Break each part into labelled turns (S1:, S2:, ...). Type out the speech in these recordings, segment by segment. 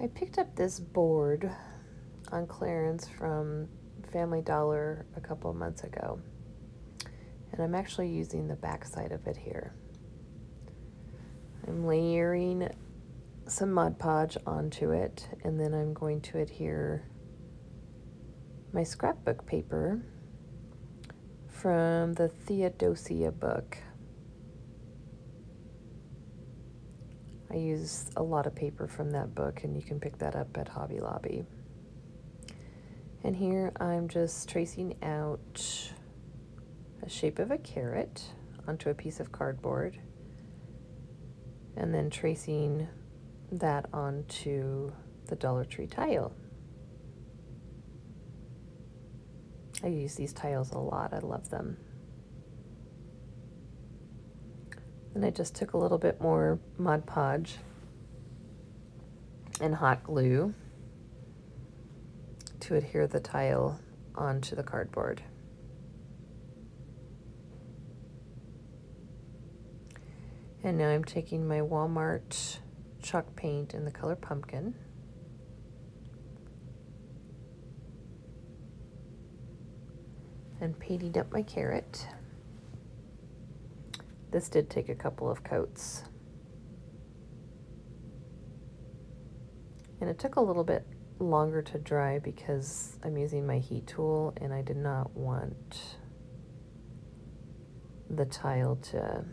S1: I picked up this board on clearance from Family Dollar a couple of months ago. And I'm actually using the back side of it here. I'm layering some Mod Podge onto it, and then I'm going to adhere my scrapbook paper from the Theodosia book. I use a lot of paper from that book, and you can pick that up at Hobby Lobby. And here I'm just tracing out a shape of a carrot onto a piece of cardboard, and then tracing that onto the Dollar Tree tile. I use these tiles a lot. I love them. Then I just took a little bit more Mod Podge and hot glue to adhere the tile onto the cardboard. And now I'm taking my Walmart chalk paint in the color pumpkin. And painting up my carrot. This did take a couple of coats. And it took a little bit longer to dry because I'm using my heat tool and I did not want the tile to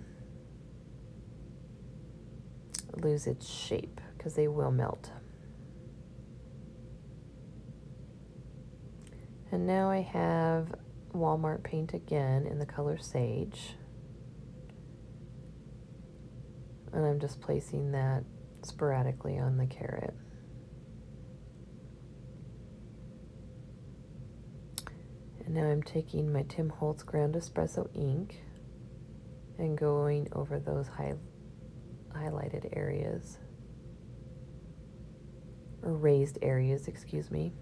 S1: lose its shape because they will melt. And now I have Walmart paint again in the color Sage. And I'm just placing that sporadically on the carrot. And now I'm taking my Tim Holtz Ground Espresso ink and going over those high highlighted areas or raised areas, excuse me.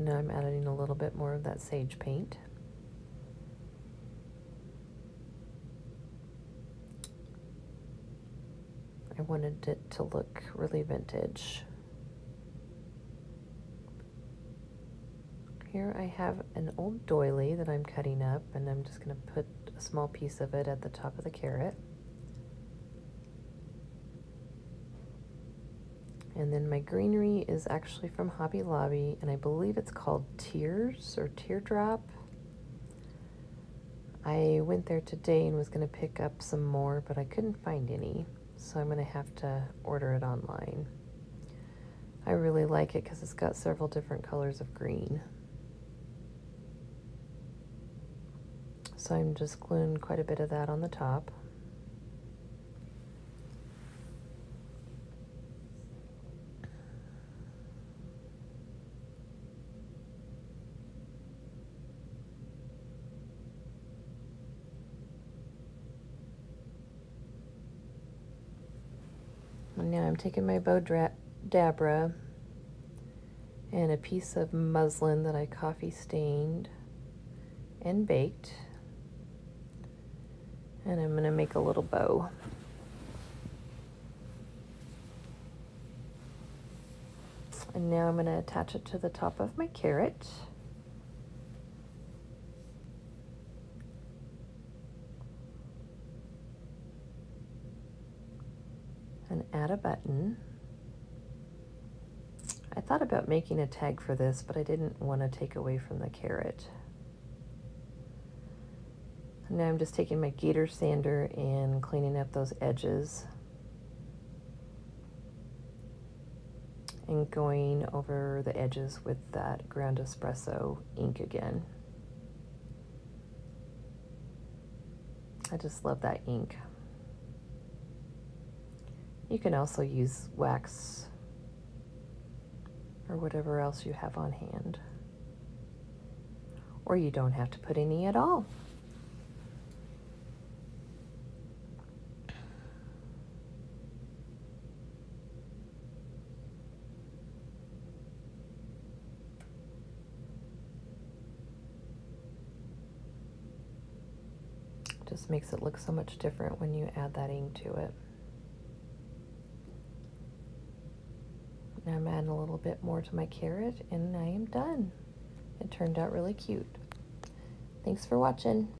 S1: And now I'm adding a little bit more of that sage paint. I wanted it to look really vintage. Here I have an old doily that I'm cutting up and I'm just going to put a small piece of it at the top of the carrot. And then my greenery is actually from Hobby Lobby and I believe it's called Tears or Teardrop. I went there today and was going to pick up some more, but I couldn't find any, so I'm going to have to order it online. I really like it because it's got several different colors of green. So I'm just gluing quite a bit of that on the top. Now I'm taking my Bow Dabra and a piece of muslin that I coffee stained and baked and I'm going to make a little bow. And now I'm going to attach it to the top of my carrot. And add a button. I thought about making a tag for this, but I didn't want to take away from the carrot. Now I'm just taking my gator sander and cleaning up those edges. And going over the edges with that ground espresso ink again. I just love that ink. You can also use wax or whatever else you have on hand. Or you don't have to put any at all. Just makes it look so much different when you add that ink to it. I'm adding a little bit more to my carrot and I am done. It turned out really cute. Thanks for watching.